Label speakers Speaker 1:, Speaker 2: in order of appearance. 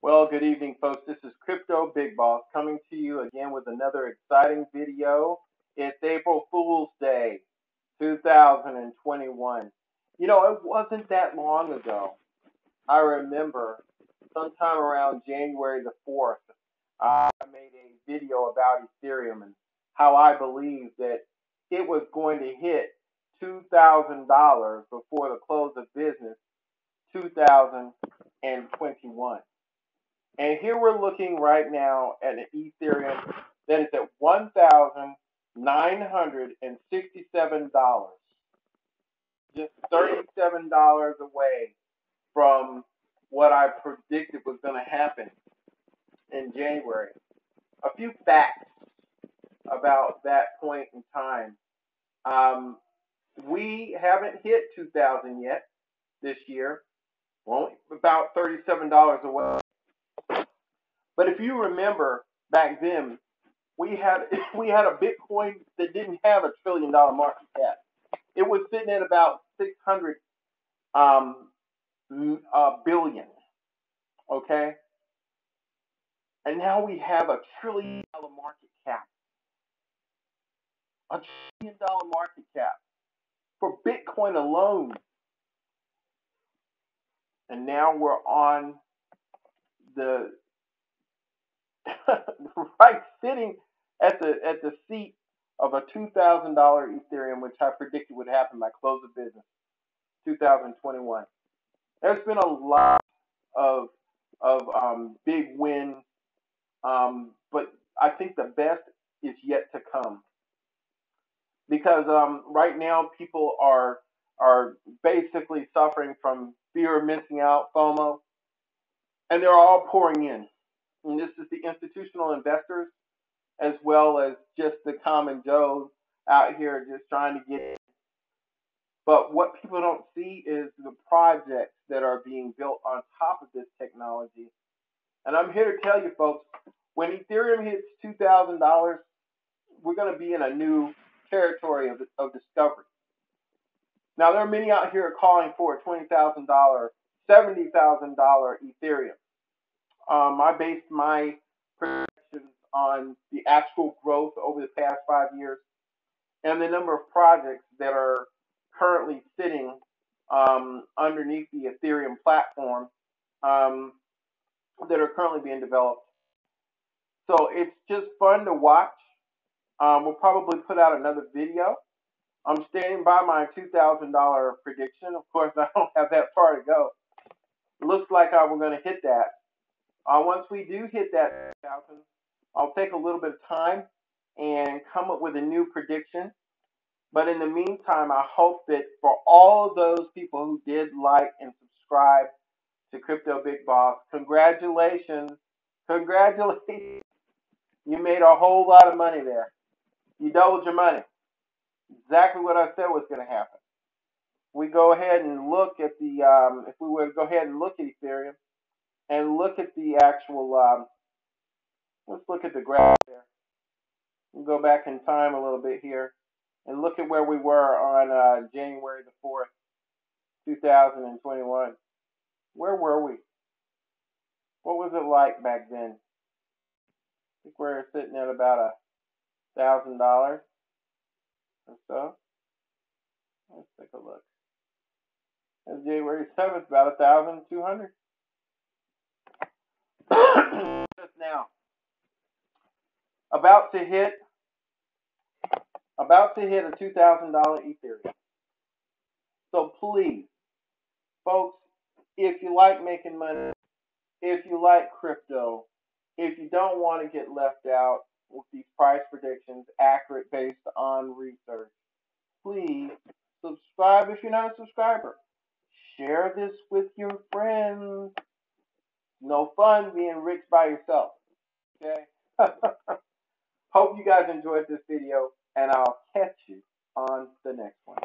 Speaker 1: Well, good evening, folks. This is Crypto Big Boss coming to you again with another exciting video. It's April Fool's Day 2021. You know, it wasn't that long ago. I remember sometime around January the 4th, I made a video about Ethereum and how I believed that it was going to hit $2,000 before the close of business 2021. And here we're looking right now at an Ethereum that is at $1,967, just $37 away from what I predicted was going to happen in January. A few facts about that point in time. Um, we haven't hit 2000 yet this year. Only about $37 away but if you remember back then, we had we had a Bitcoin that didn't have a trillion dollar market cap. It was sitting at about 600 um, uh, billion. Okay, and now we have a trillion dollar market cap. A trillion dollar market cap for Bitcoin alone. And now we're on the right sitting at the at the seat of a two thousand dollar Ethereum, which I predicted would happen by close of business, 2021. There's been a lot of of um, big wins, um, but I think the best is yet to come because um, right now people are are basically suffering from fear of missing out, FOMO, and they're all pouring in and this is the institutional investors as well as just the common Joes out here just trying to get in. But what people don't see is the projects that are being built on top of this technology. And I'm here to tell you folks, when Ethereum hits $2,000, we're going to be in a new territory of, of discovery. Now, there are many out here calling for a $20,000, $70,000 Ethereum. Um, I based my predictions on the actual growth over the past five years and the number of projects that are currently sitting um, underneath the Ethereum platform um, that are currently being developed. So it's just fun to watch. Um, we'll probably put out another video. I'm standing by my $2,000 prediction. Of course, I don't have that far to go. looks like I, we're going to hit that. Uh, once we do hit that 1,000, I'll take a little bit of time and come up with a new prediction. But in the meantime, I hope that for all those people who did like and subscribe to Crypto Big Boss, congratulations. Congratulations. You made a whole lot of money there. You doubled your money. Exactly what I said was going to happen. We go ahead and look at the, um, if we were to go ahead and look at Ethereum, look at the actual, um, let's look at the graph there. We'll go back in time a little bit here and look at where we were on uh, January the 4th, 2021. Where were we? What was it like back then? I think we are sitting at about a thousand dollars or so. Let's take a look. That's January 7th, about a thousand two hundred now. About to hit about to hit a two thousand dollar Ethereum. So please, folks, if you like making money, if you like crypto, if you don't want to get left out with these price predictions accurate based on research, please subscribe if you're not a subscriber. Share this with your friends. No fun being rich by yourself. Okay? Hope you guys enjoyed this video, and I'll catch you on the next one.